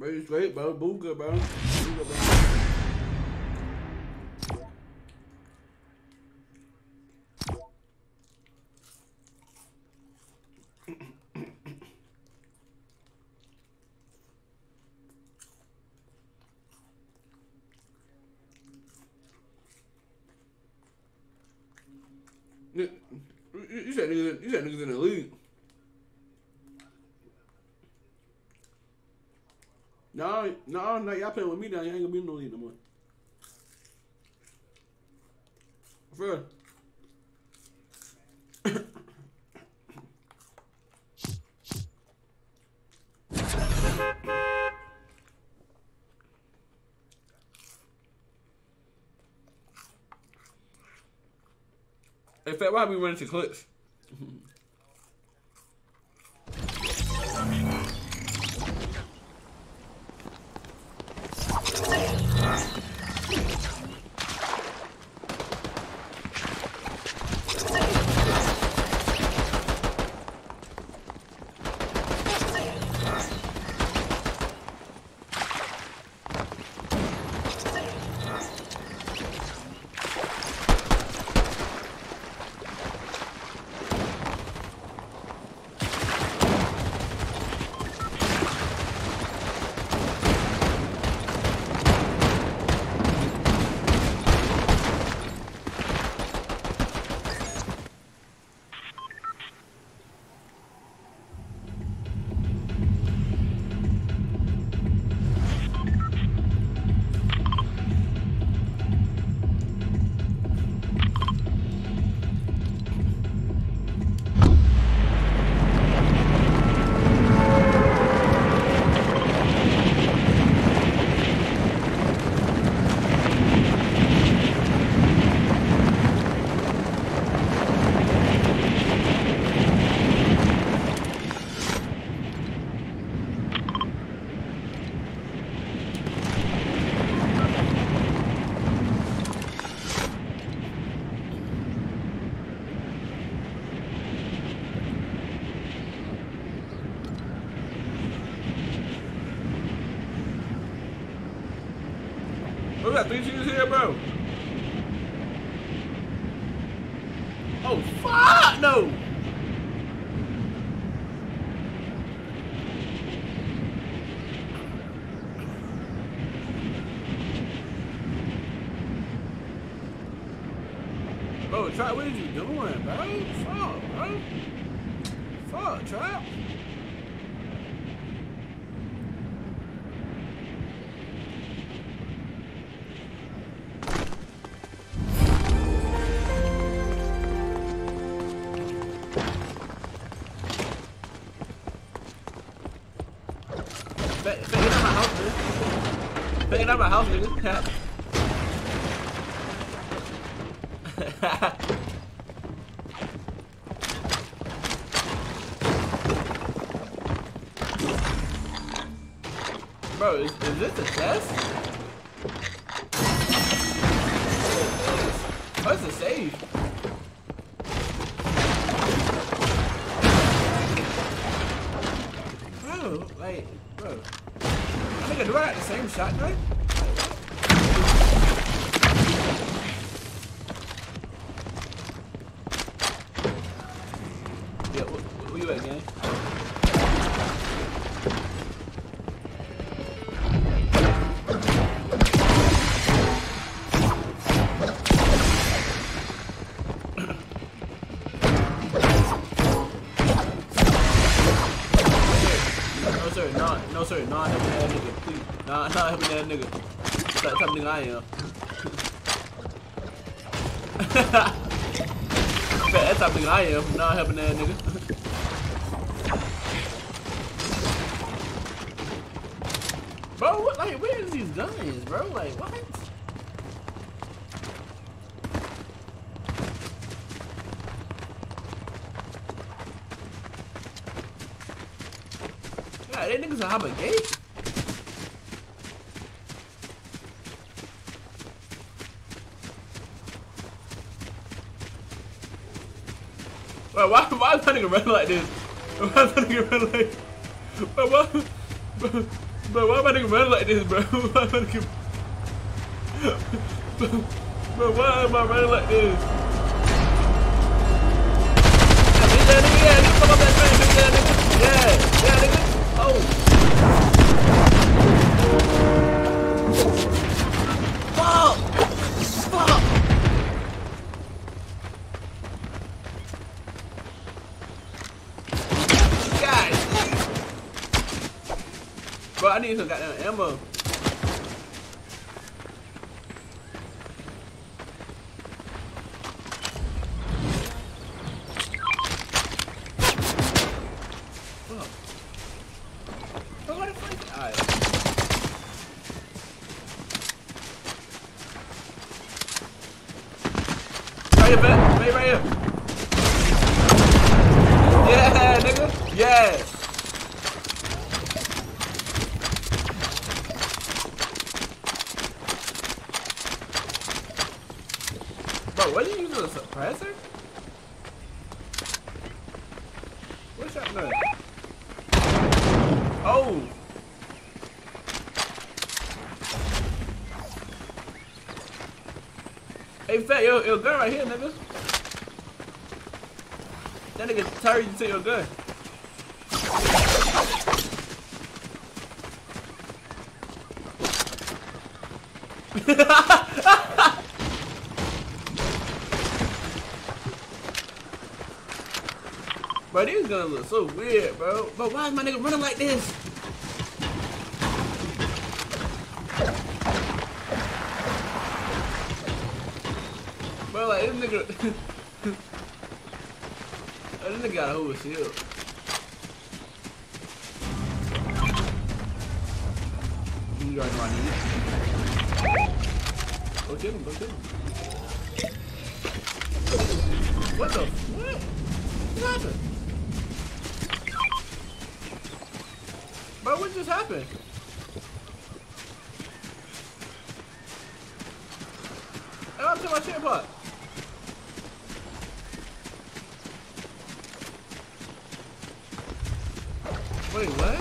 You straight, bro. Booga, bro. Booga, bro. You you said niggas, you said niggas in the league. No, no, no, y'all playing with me now. You ain't gonna be the league no more. For real. In fact, why we running to clips? It out my house, nigga. Bro, is, is this a test? Oh, it's a save. Same shotgun? Yeah, where, where you at, gang? Am. That's the type I am. Not helping that nigga. bro, what, like, where is these guns, bro? Like, what? God, that niggas a hop a gate? Wait, why, why my nigga running like this? Why am I running around like Bro, why, bro, why am I running like this, bro? Why am I am I running like this? Yeah, nigga, come that train, nigga, nigga. Yeah, yeah, nigga. Oh. I need some goddamn ammo. Fuck. Bro, what the fuck? Alright. Right here, bet. Right, right here. Yeah, nigga. Yeah. Bro, what are you using a suppressor? What's that gun? Oh. Hey, fat, yo, yo, gun right here, nigga. That nigga turned you to your gun. bro, these guns look so weird, bro. But why is my nigga running like this? Bro, like this nigga. Oh, this nigga got a whole shield. You I need it. Go kill him, go kill him. What the? What? What happened? Bro, what just happened? Hey, I'm to my shit pot. Wait, what?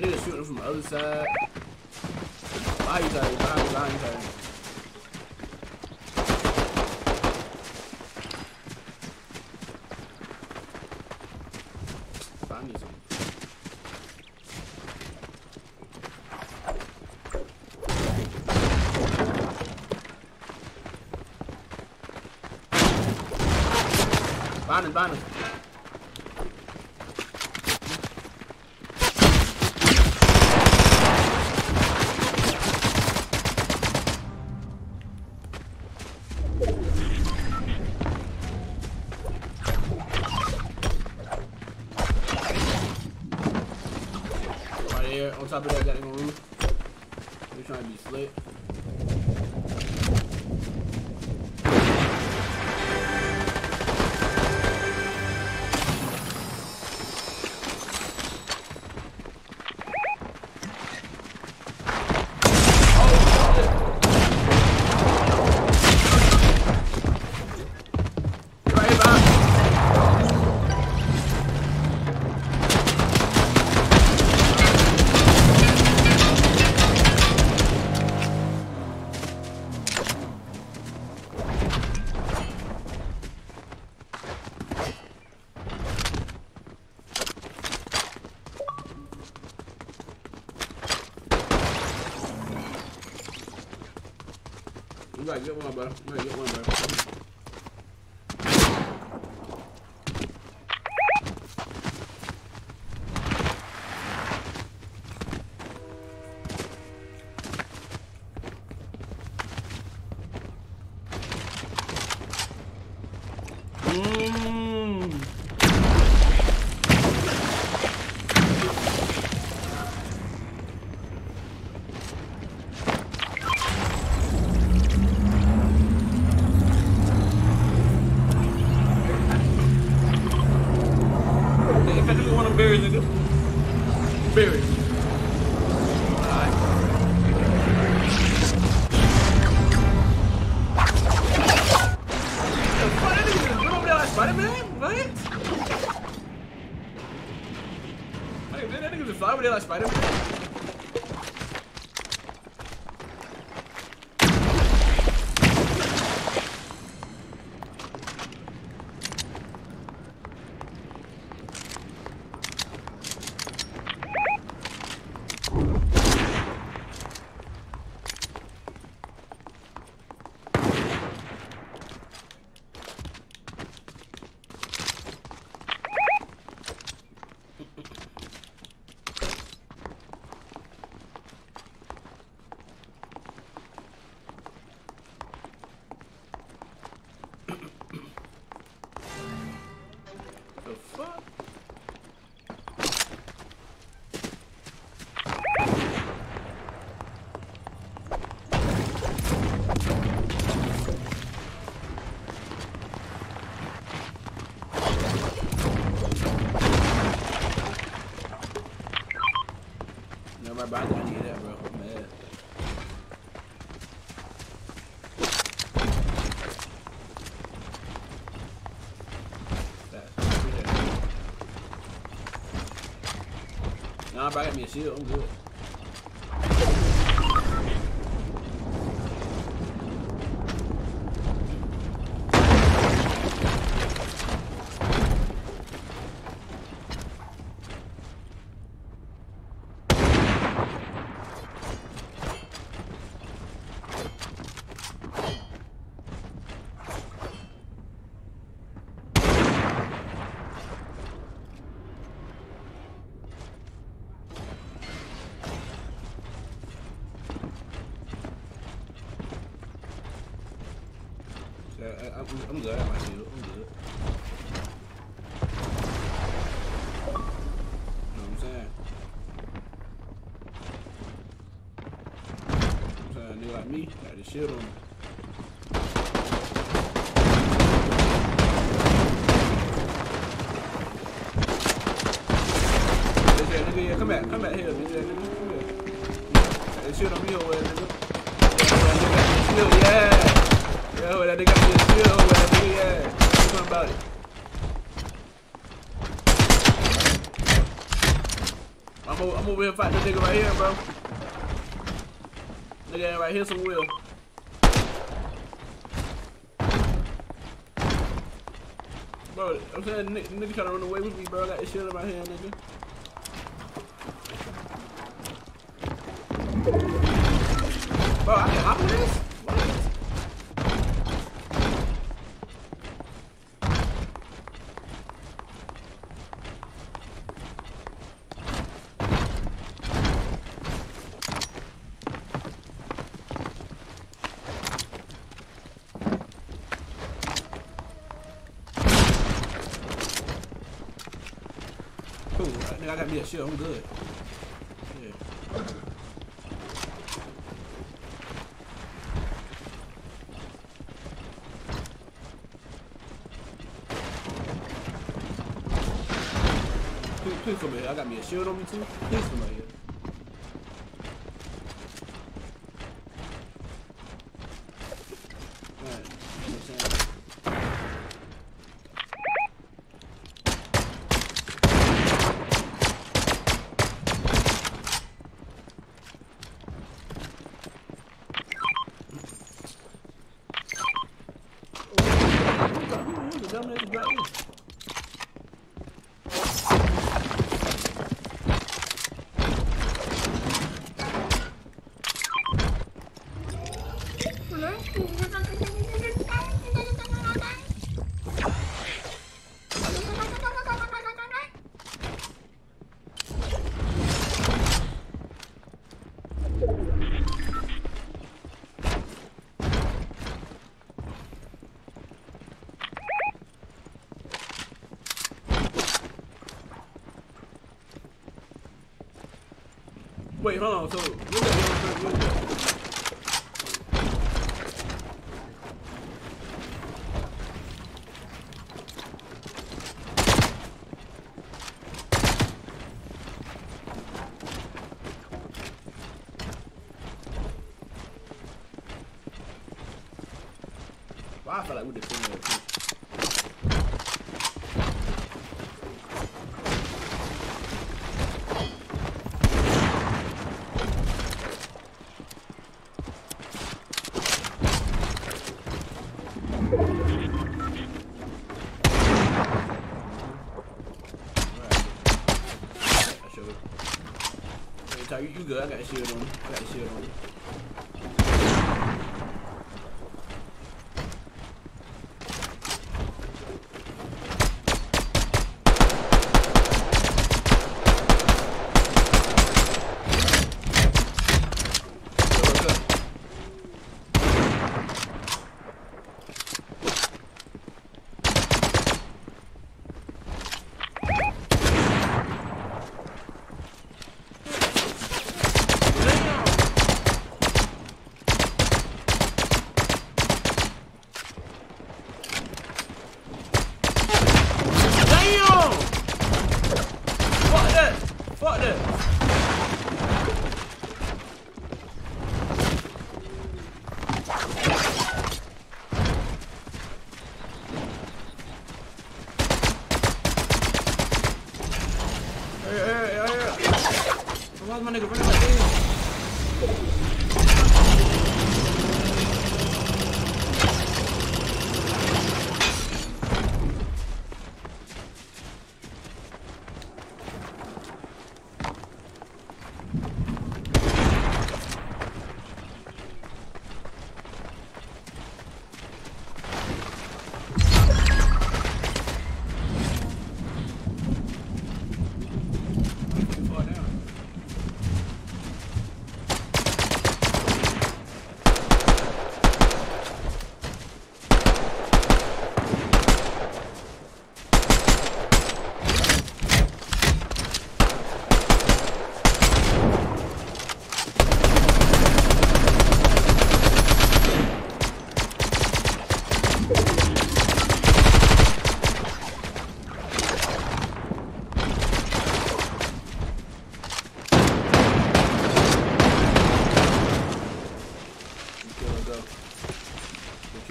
Then niggas shooting from the other side. Behind you, Tyler. Behind you, Tyler. I need some. Behind us, behind us. Right here, on top of that goddamn roof. They're trying to be slick. Gotta get one, bro. Gotta get one, bro. Fuck? Nah, bro, I got me a shield. I'm good. Yeah, I, I'm, I'm good. I my shield. I'm good. You know what I'm saying? I'm saying, nigga like me, got the shield on. me. Nigga, yeah, come back, come back here, nigga, come here. Got the shield on me over there, nigga. Yeah, yeah. Yo, that nigga got the shield over nigga, yeah. Do something about it. I'm over, I'm over here fighting the nigga right here, bro. Nigga right here some wheel. Bro, I'm saying nigga, nigga trying to run away with me, bro. I got this shit in my hand, nigga. Bro, I can hop on this? I, I got me a shield. I'm good. Yeah. Please, please come here. I got me a shield on me too. Please come here. Alright. You know what I'm saying? The dumbass is right here. Wait, hold on. So, where's that yellow bird? Where's that? Well, I feel like we just sitting there too. Alright. I showed. Hey, Ty, you, you good?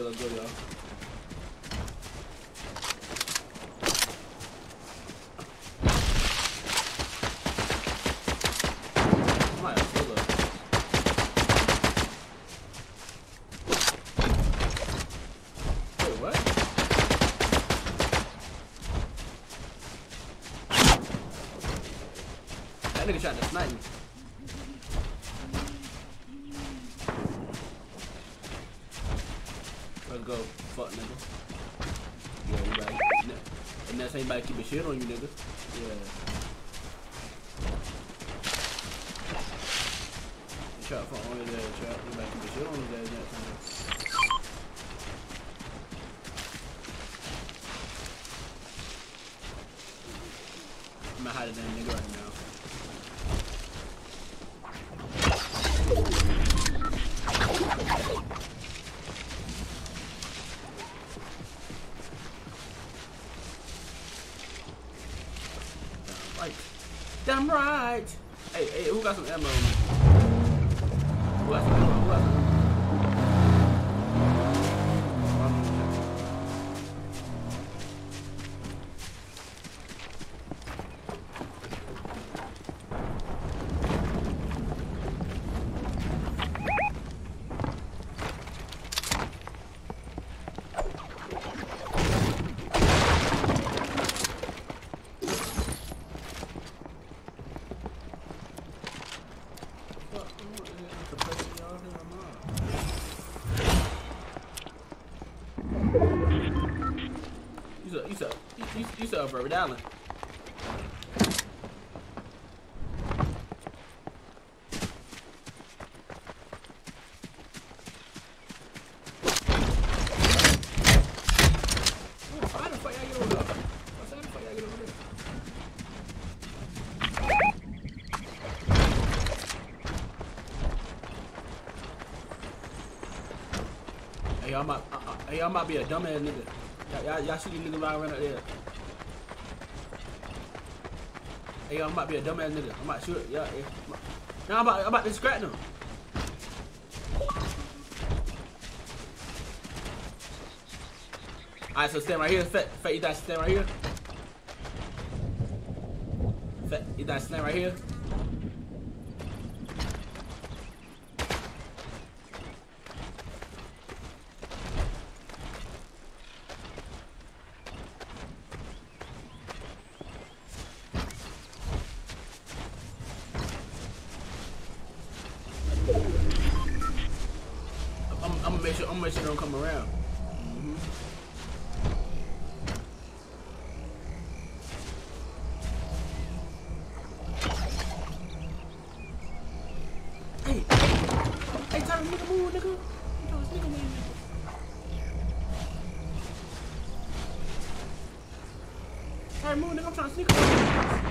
这个这里啊 shit on you, nigga. Yeah. Shit on his ass next time. I'm gonna hide damn nigga right now. Damn right. Damn right. Hey, who got some ammo get over there? Hey, y'all might, uh, uh, hey, y'all might be a dumbass nigga. Y'all, y'all, y'all see these niggas riding around out there. Hey, y'all might be a dumbass nigga. I might shoot. Yeah, yeah. Now I'm about, I'm about to scratch them. Alright, so stand right here. Fat, fat, you guys stand right here. Fat, you guys stand right here. Hey, Tyler, nigga, move, nigga. You move, nigga. I'm trying to sneak up.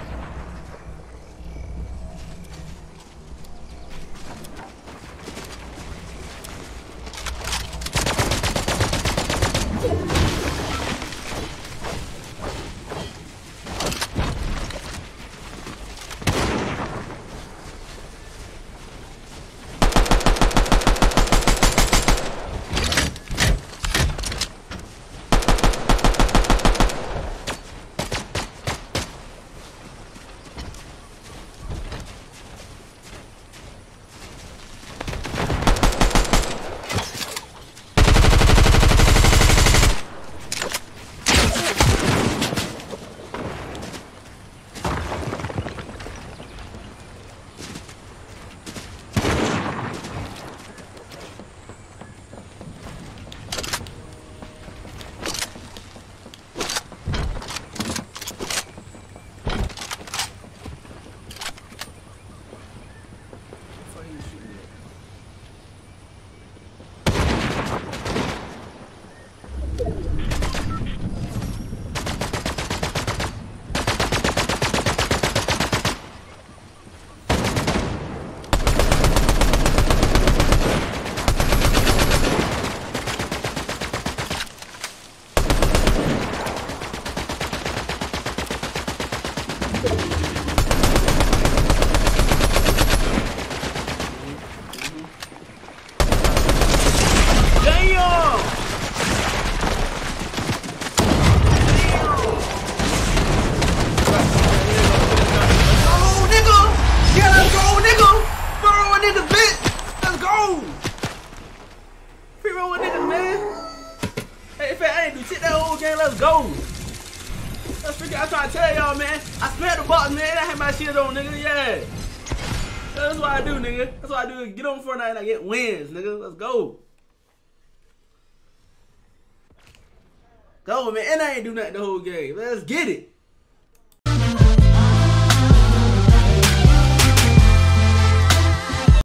Damn! Oh, nigga! Yeah, let's go, nigga! Free roll with niggas, bitch! Let's go! Free roll with niggas, man! Hey, if I ain't do shit that whole game, let's go! Let's freaking, I'm trying to tell y'all, man. I smelled the box, man. I had my shit on, nigga. Yeah. That's what I do, nigga. That's what I do. Get on Fortnite and I get wins, nigga. Let's go. Ain't do nothing the whole game. Let's get it.